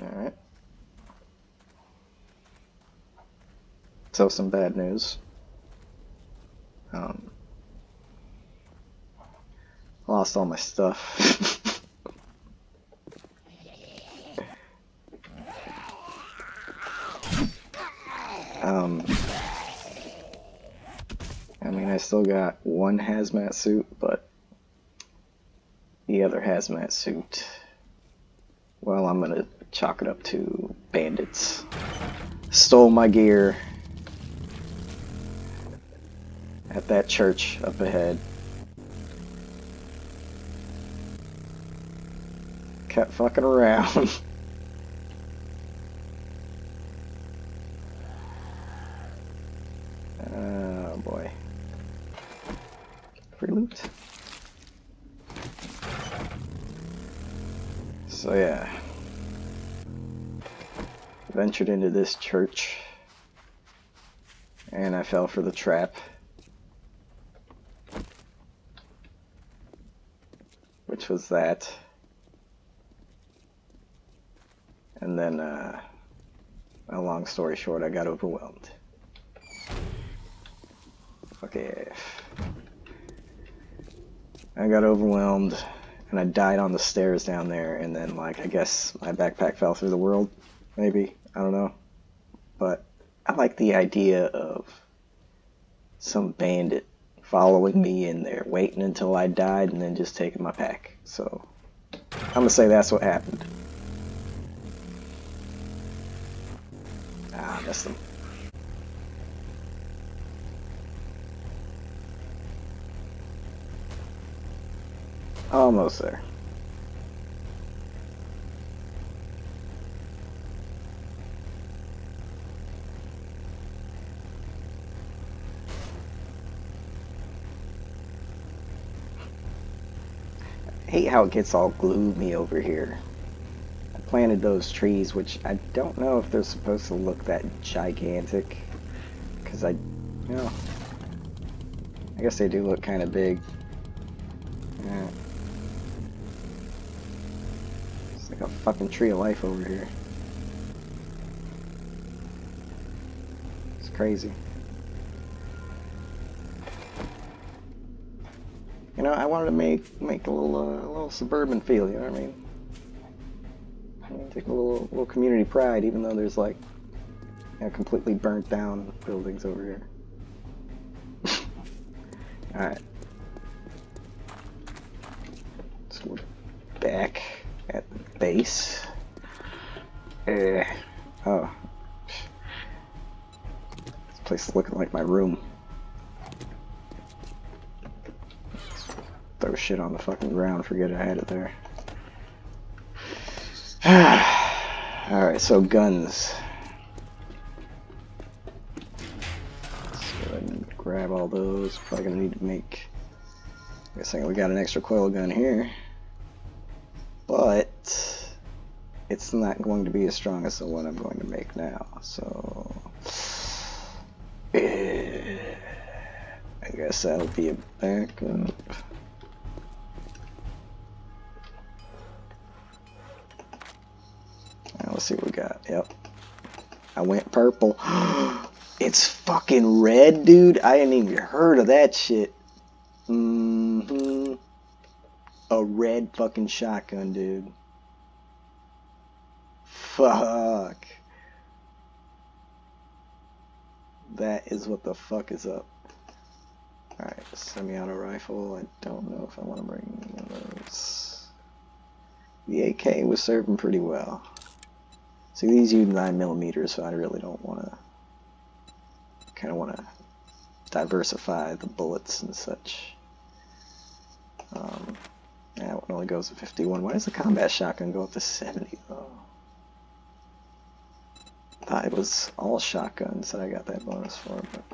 Alright. So, some bad news. Um, lost all my stuff. um, I mean, I still got one hazmat suit, but the other hazmat suit, chalk it up to bandits. Stole my gear at that church up ahead. Kept fucking around. Ventured into this church and I fell for the trap. Which was that. And then, uh, a long story short, I got overwhelmed. Okay. I got overwhelmed and I died on the stairs down there and then like I guess my backpack fell through the world maybe I don't know. But I like the idea of some bandit following me in there waiting until I died and then just taking my pack. So I'm gonna say that's what happened. Ah them Almost there. Hate how it gets all gloomy over here. I planted those trees, which I don't know if they're supposed to look that gigantic. Because I, you know, I guess they do look kind of big. Yeah. It's like a fucking tree of life over here. It's crazy. You know, I wanted to make make a little uh, a little suburban feel. You know what I mean? Take a little little community pride, even though there's like you know, completely burnt down buildings over here. All right. So we're back at the base. Uh, oh. This place is looking like my room. Throw shit on the fucking ground, forget I had it there. Alright, so guns. Let's go ahead and grab all those. Probably gonna need to make. I guess we got an extra coil gun here. But it's not going to be as strong as the one I'm going to make now, so eh, I guess that'll be a backup. Let's see what we got. Yep. I went purple. it's fucking red, dude. I hadn't even heard of that shit. Mm-hmm. A red fucking shotgun, dude. Fuck. That is what the fuck is up. Alright, semi-auto rifle. I don't know if I want to bring one of those. The AK was serving pretty well. See, these use 9 millimeters, so I really don't want to... kind of want to diversify the bullets and such. Um, yeah, it only goes to 51. Why does the combat shotgun go up to 70, though? thought it was all shotguns that I got that bonus for, but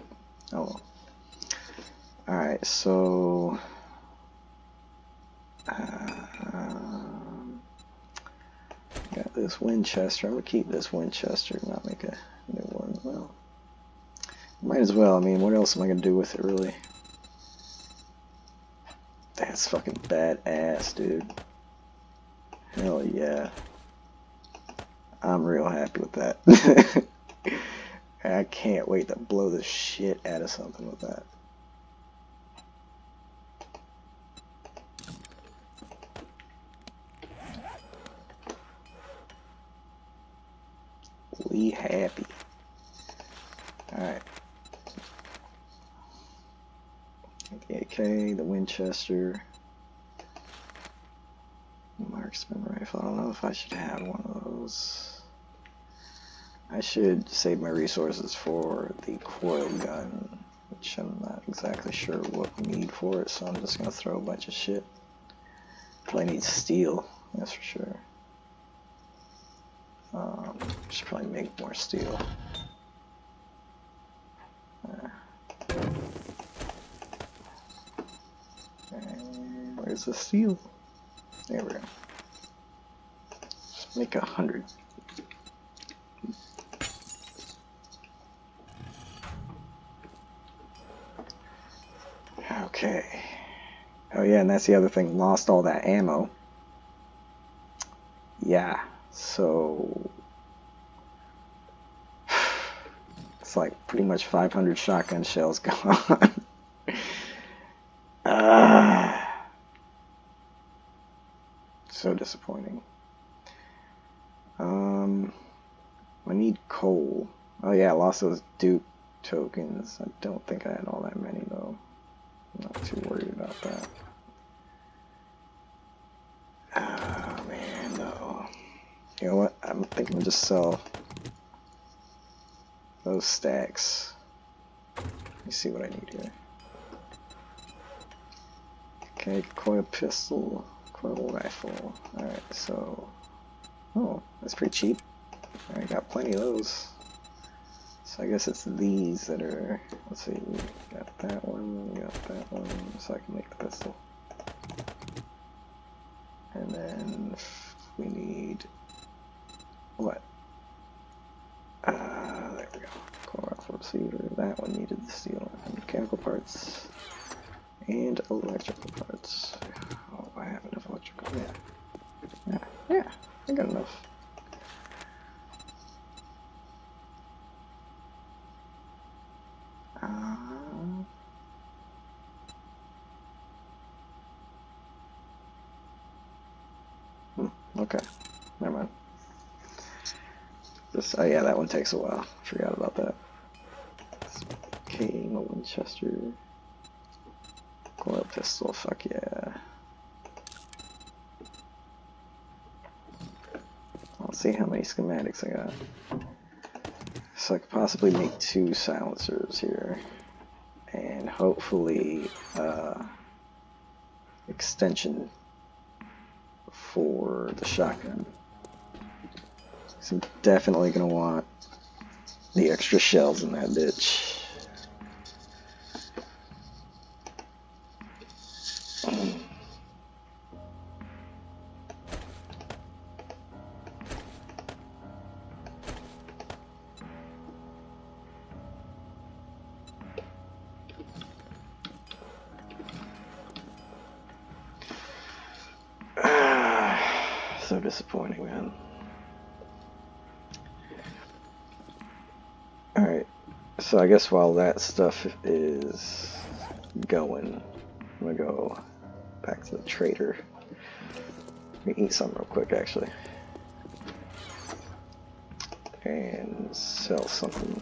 oh well. Alright, so... Uh, got this Winchester. I'm to keep this Winchester, not make a new one. Well, might as well. I mean, what else am I to do with it, really? That's fucking badass, dude. Hell yeah. I'm real happy with that. I can't wait to blow the shit out of something with that. We happy. Alright. The AK, the Winchester, marksman rifle. I don't know if I should have one of those. I should save my resources for the coil gun, which I'm not exactly sure what we need for it, so I'm just gonna throw a bunch of shit. Probably need steel, that's for sure. Um, should probably make more steel. Uh, where's the steel? There we go. Make a hundred. Okay. Oh yeah, and that's the other thing. Lost all that ammo. Yeah. So it's like pretty much 500 shotgun shells gone. ah, so disappointing. Um, I need coal. Oh yeah, I lost those Duke tokens. I don't think I had all that many though. I'm not too worried about that. Oh man, no. You know what? I'm thinking just sell those stacks. Let me see what I need here. Okay, coil pistol, coil rifle. Alright, so... Oh, that's pretty cheap. I got plenty of those. So I guess it's these that are... Let's see, got that one, got that one, so I can make the pistol. And then we need what? Uh, there we go. Core alpha receiver. That one needed the steel and mechanical parts and electrical parts. Oh, I have enough electrical. Yeah. Yeah, yeah, I got enough. Uh, hmm, okay, never mind. This, oh yeah, that one takes a while. Forgot about that. My Winchester. Coil pistol, fuck yeah. I'll see how many schematics I got. So I could possibly make two silencers here. And hopefully, uh, extension for the shotgun. So definitely gonna want the extra shells in that bitch. so disappointing, man. Alright, so I guess while that stuff is going, I'm gonna go back to the trader. Let me eat something real quick, actually. And sell something.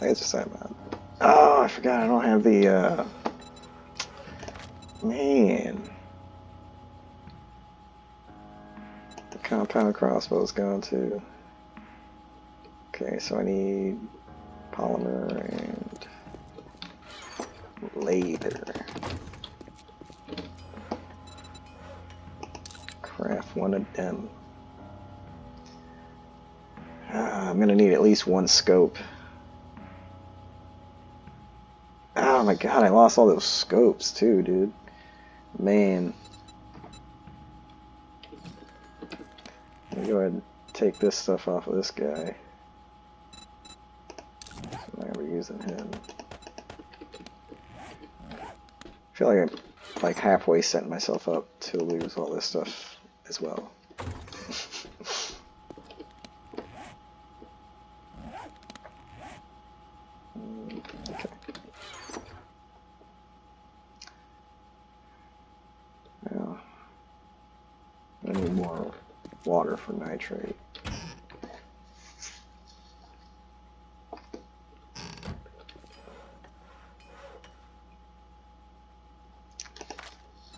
I it's the same. Oh, I forgot I don't have the, uh... Man. The compound crossbow's gone too. Okay, so I need polymer and later. Craft one of them. Uh, I'm gonna need at least one scope. God, I lost all those scopes too, dude. Man. Let me go ahead and take this stuff off of this guy. I'm not gonna be using him. I feel like I'm like halfway setting myself up to lose all this stuff as well. I need more water for nitrate.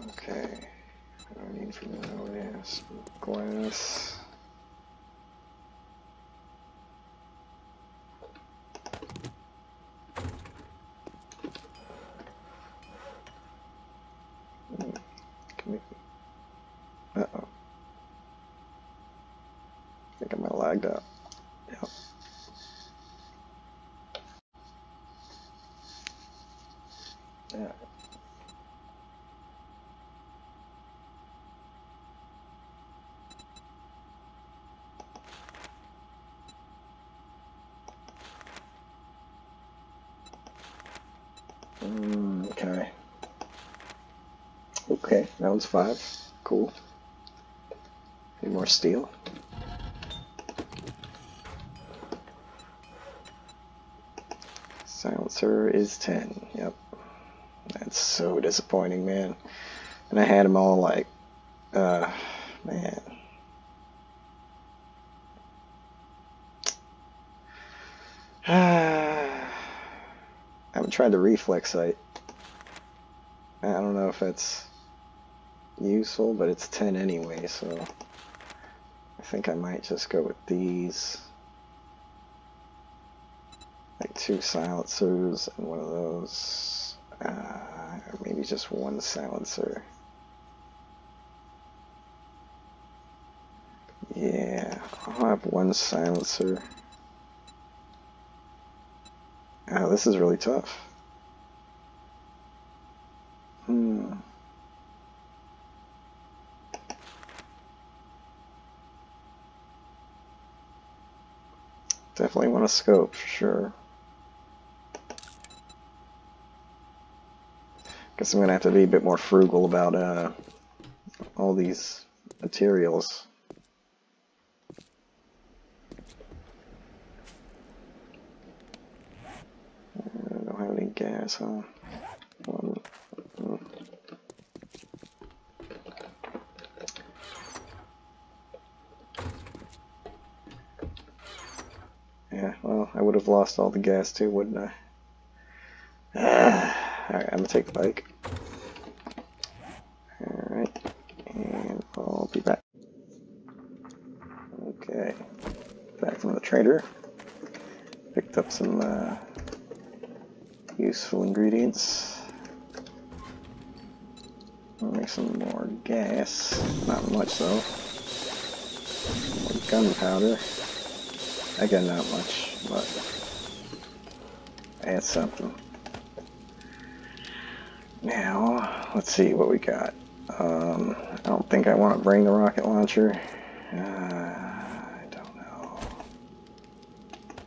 Okay. What do I need for now? Yes, glass. Hmm, Can we... Uh-oh. I think I might have lagged out. Yep. Yeah. Mm, okay. Was five. Cool. Need more steel. Silencer is 10. Yep. That's so disappointing, man. And I had them all like, uh, man. I haven't tried the reflex sight. I don't know if that's useful, but it's 10 anyway, so I think I might just go with these. Like two silencers and one of those. Uh, maybe just one silencer. Yeah, I'll have one silencer. Oh, this is really tough. Definitely want a scope, for sure. Guess I'm gonna have to be a bit more frugal about uh, all these materials. I don't have any gas, huh? Yeah, well, I would have lost all the gas too, wouldn't I? Alright, I'm gonna take the bike. Alright, and I'll be back. Okay, back from the trader. Picked up some uh, useful ingredients. I'll make some more gas. Not much though. More gunpowder. Again, not much, but add something. Now, let's see what we got. Um, I don't think I want to bring the rocket launcher. Uh, I don't know.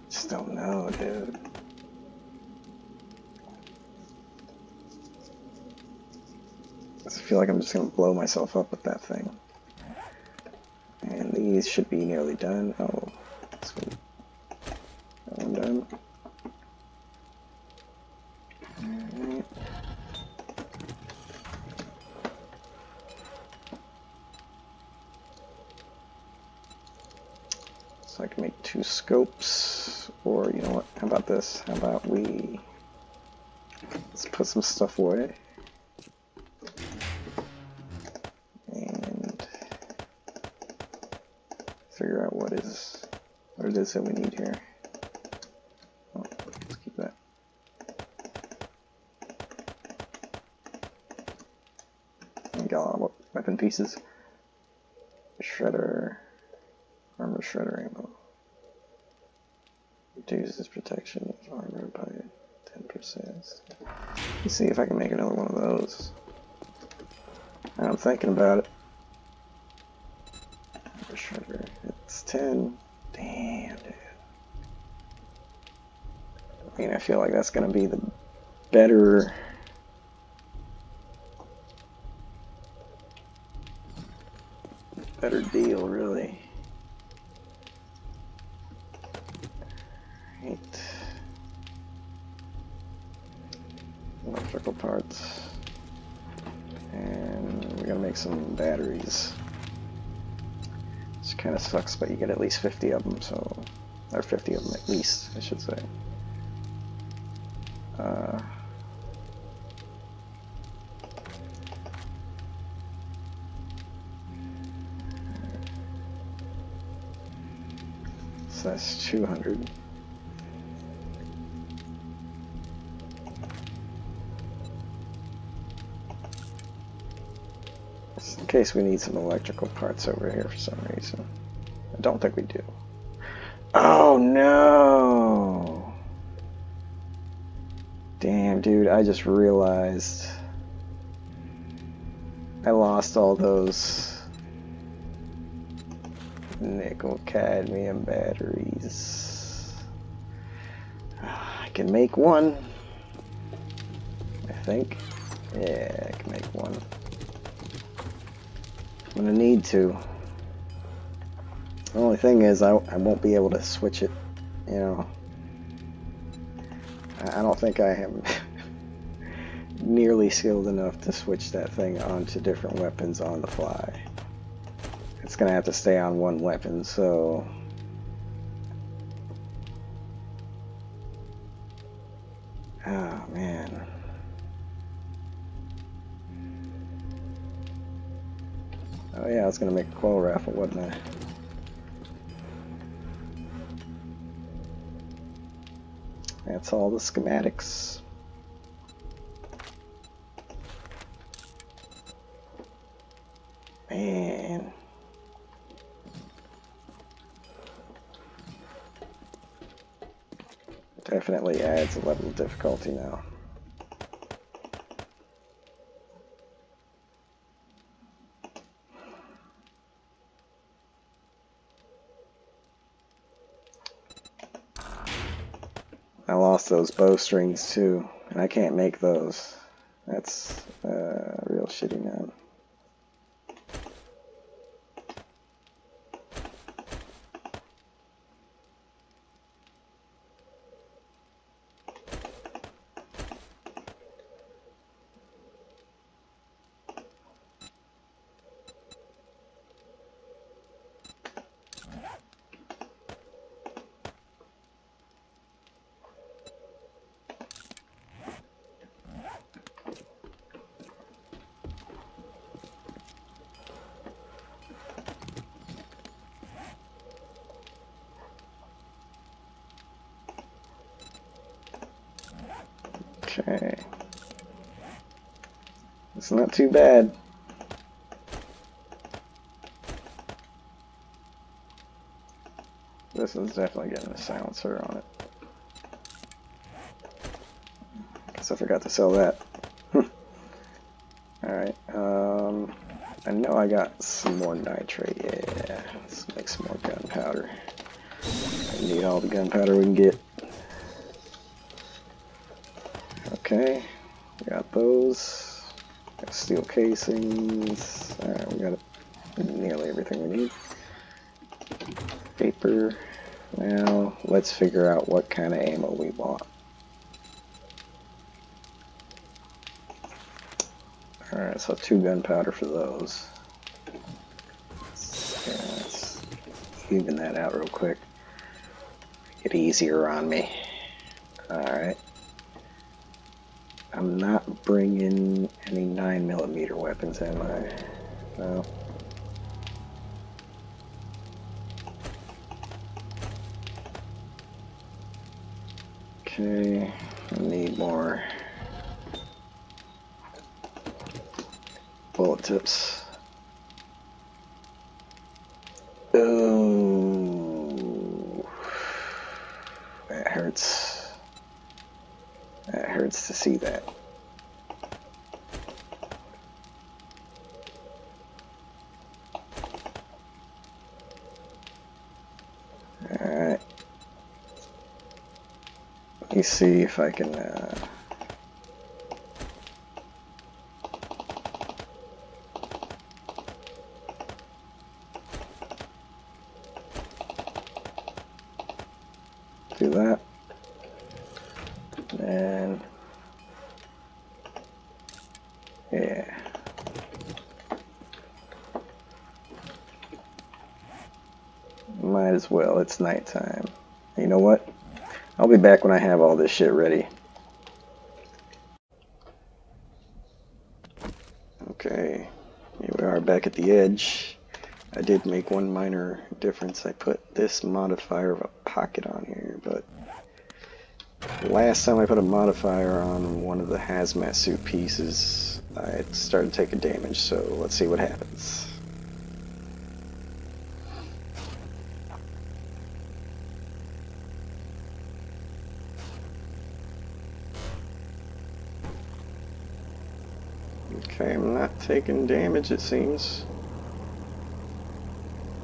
Just don't know, dude. I feel like I'm just gonna blow myself up with that thing. And these should be nearly done. Oh, sweet. That one done. Alright. So I can make two scopes, or you know what, how about this? How about we, let's put some stuff away. And figure out what is, what it is that we need here. Oh, let's keep that. I got a lot of weapon pieces. Shredder, armor shredder ammo. Reduces protection of armor by 10%. Let's see if I can make another one of those. I'm thinking about it. Shredder, it's 10. Damn, dude. I mean, I feel like that's going to be the better better deal, really. Parts. And we're gonna make some batteries. This kind of sucks, but you get at least 50 of them, so... Or 50 of them at least, I should say. Uh, so that's 200. Case we need some electrical parts over here for some reason. I don't think we do. Oh no! Damn, dude, I just realized I lost all those nickel cadmium batteries. Ah, I can make one. I think. Yeah, I can make one. Gonna need to. The only thing is, I, I won't be able to switch it, you know. I don't think I am nearly skilled enough to switch that thing onto different weapons on the fly. It's gonna have to stay on one weapon, so... Oh, man. Oh yeah, I was gonna make a coil rifle, wasn't I? That's all the schematics. Man. Definitely adds a level of difficulty now. I lost those bowstrings too, and I can't make those. That's uh, real shitty now. Okay. It's not too bad. This is definitely getting a silencer on it. Guess I forgot to sell that. Alright, um, I know I got some more nitrate, yeah. Let's make some more gunpowder. I need all the gunpowder we can get. Okay, we got those. Got steel casings. We got nearly everything we need. Paper. Now, let's figure out what kind of ammo we want. Alright, so two gunpowder for those. Let's even that out real quick. Get easier on me. Alright. I'm not bringing any 9mm weapons, am I? No. Okay, I need more bullet tips. To see that. Alright. Let me see if I can... Uh, do that. And yeah. Might as well, it's nighttime. You know what? I'll be back when I have all this shit ready. Okay, here we are back at the edge. I did make one minor difference. I put this modifier of a pocket on here, but last time I put a modifier on one of the hazmat suit pieces, I started taking damage, so let's see what happens. Okay, I'm not taking damage it seems.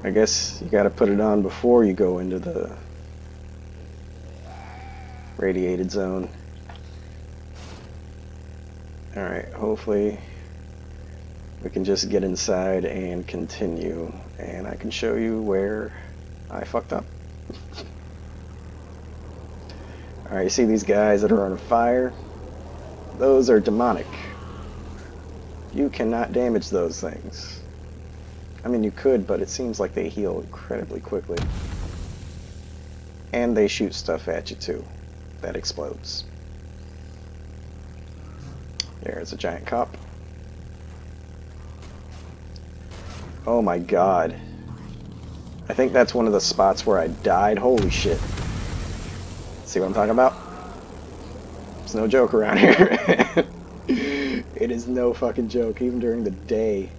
I guess you gotta put it on before you go into the radiated zone. Alright, hopefully we can just get inside and continue and I can show you where I fucked up. Alright, you see these guys that are on fire? Those are demonic. You cannot damage those things. I mean, you could, but it seems like they heal incredibly quickly. And they shoot stuff at you, too. That explodes. There's a giant cup. Oh my god. I think that's one of the spots where I died. Holy shit. See what I'm talking about? It's no joke around here. It is no fucking joke, even during the day.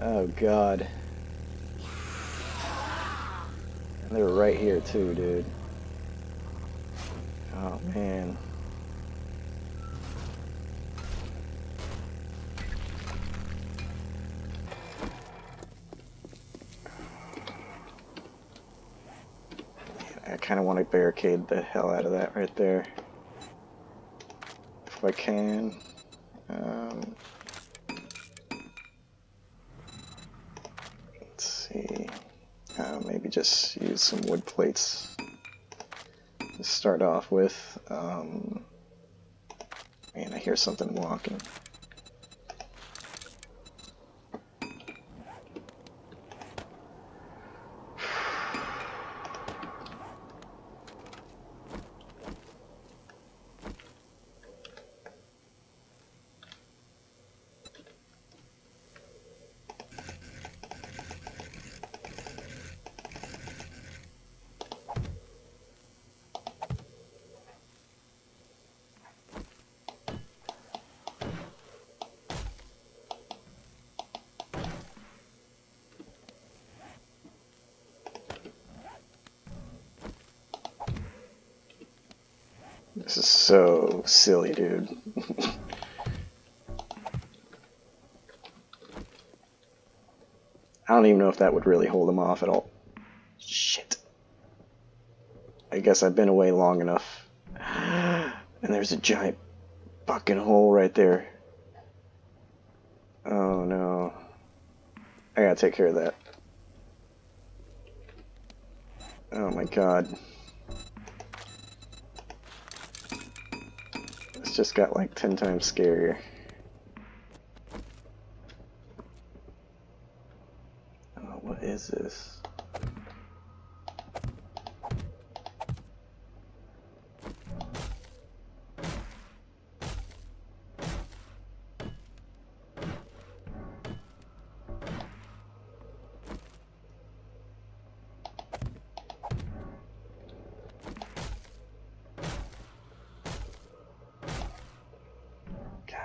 Oh god. And they're right here too, dude. Oh man. I kind of want to barricade the hell out of that right there. If I can. Um, let's see. Uh, maybe just use some wood plates to start off with. Um, man, I hear something walking. This is so silly, dude. I don't even know if that would really hold him off at all. Shit. I guess I've been away long enough. And there's a giant fucking hole right there. Oh no. I gotta take care of that. Oh my god. Just got like 10 times scarier.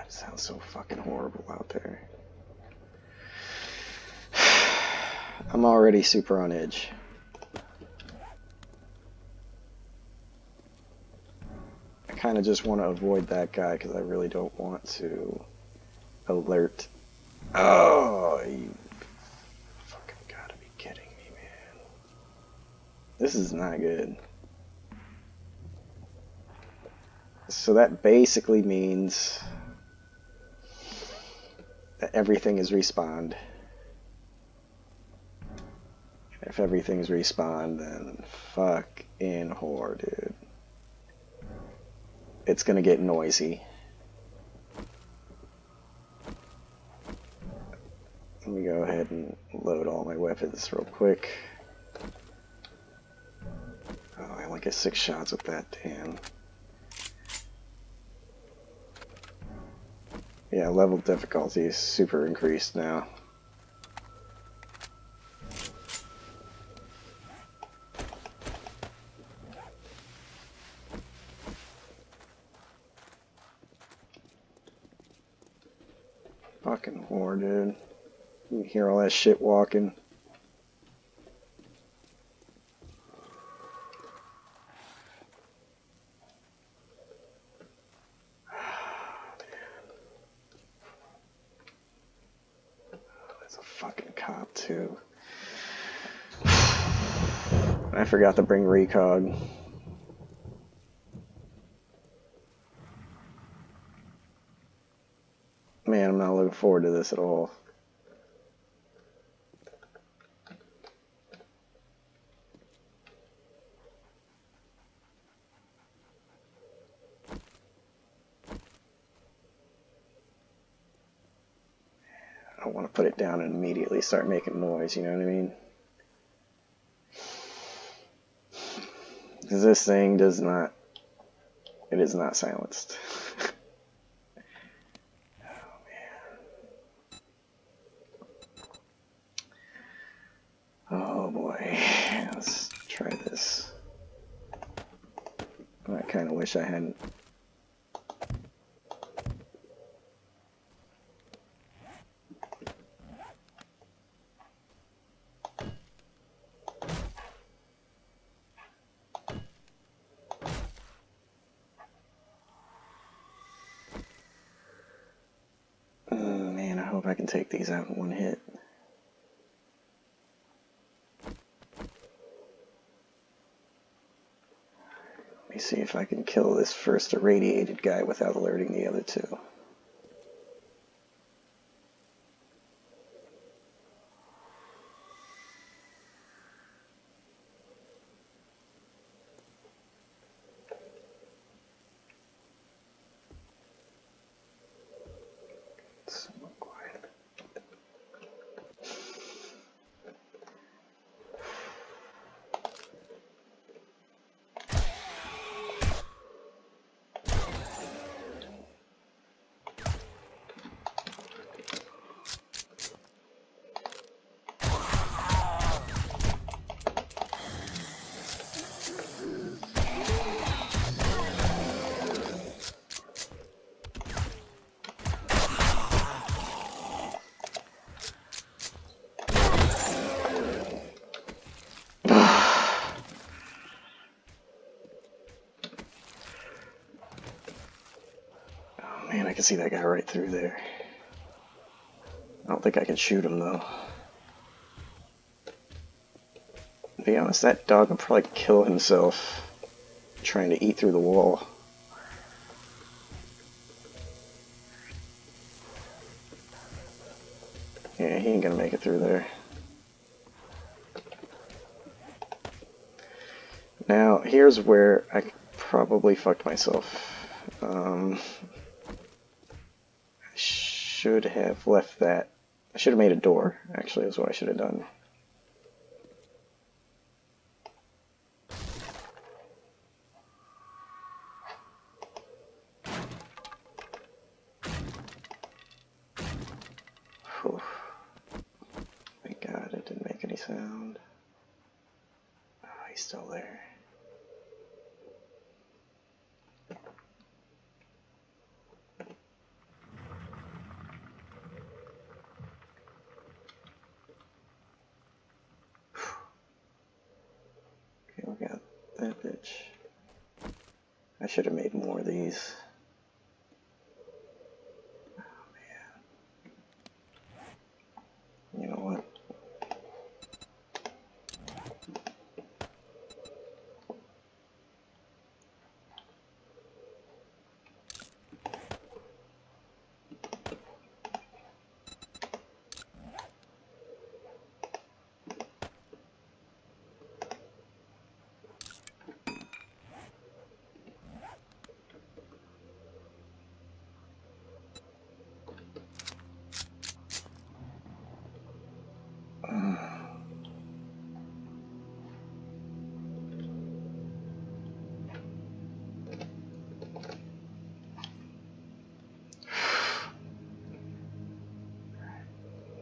It sounds so fucking horrible out there. I'm already super on edge. I kind of just want to avoid that guy because I really don't want to alert. Oh, you fucking gotta be kidding me, man. This is not good. So that basically means everything is respawned. If everything's respawned, then fuck in whore, dude. It's gonna get noisy. Let me go ahead and load all my weapons real quick. Oh, I only get six shots with that, damn. Yeah, level difficulty is super increased now. Fucking whore, dude. You hear all that shit walking. There's a fucking cop too. I forgot to bring recog. Man, I'm not looking forward to this at all. I don't want to put it down and immediately start making noise, you know what I mean? Because this thing does not, it is not silenced. oh man. Oh boy. Let's try this. I kind of wish I hadn't Oh, man, I hope I can take these out in one hit. Let me see if I can kill this first irradiated guy without alerting the other two. Can see that guy right through there. I don't think I can shoot him though. To be honest, that dog would probably kill himself trying to eat through the wall. Yeah, he ain't gonna make it through there. Now, here's where I probably fucked myself. Um, should have left that. I should have made a door, actually, is what I should have done. Whew. Thank God it didn't make any sound. Oh, he's still there. Okay, we got that bitch. I should have made more of these. Oh, man. You know what?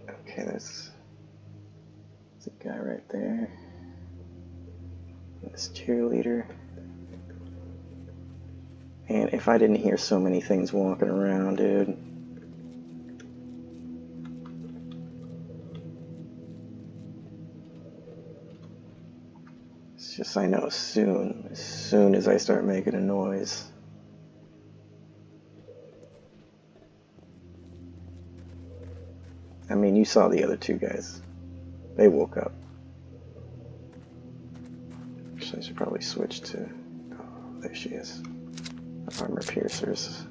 Okay, there's, there's a guy right there. This cheerleader. And if I didn't hear so many things walking around, dude. It's just I know soon, as soon as I start making a noise. I mean, you saw the other two guys. They woke up. Actually, I should probably switch to. Oh, there she is. Armor piercers.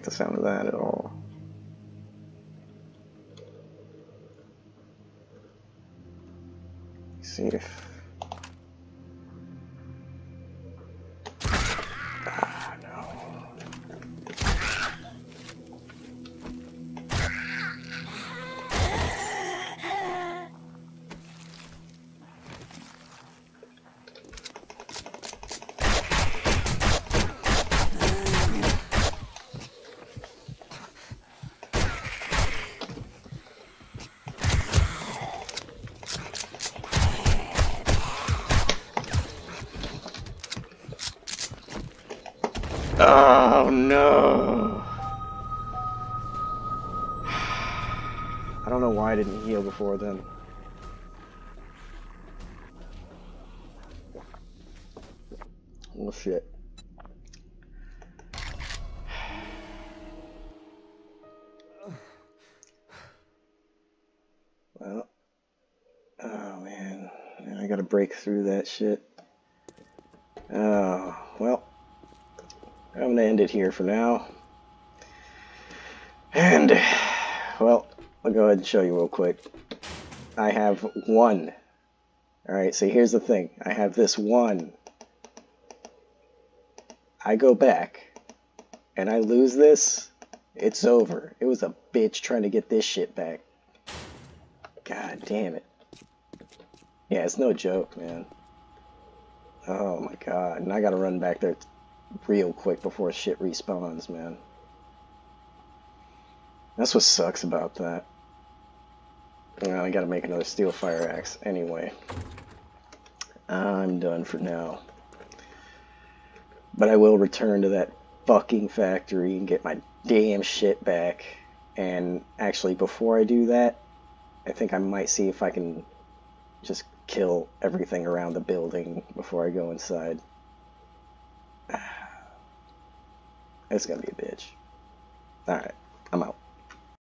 Like the sound of that at all. See if. Heal before then. Well, shit. Well, oh man, I gotta break through that shit. Oh, well, I'm gonna end it here for now. And, well, I'll go ahead and show you real quick. I have one. Alright, so here's the thing. I have this one. I go back, and I lose this, it's over. It was a bitch trying to get this shit back. God damn it. Yeah, it's no joke, man. Oh my god. And I gotta run back there real quick before shit respawns, man. That's what sucks about that. I gotta make another steel fire axe anyway. I'm done for now. But I will return to that fucking factory and get my damn shit back. And actually, before I do that, I think I might see if I can just kill everything around the building before I go inside. It's gonna be a bitch. Alright, I'm out.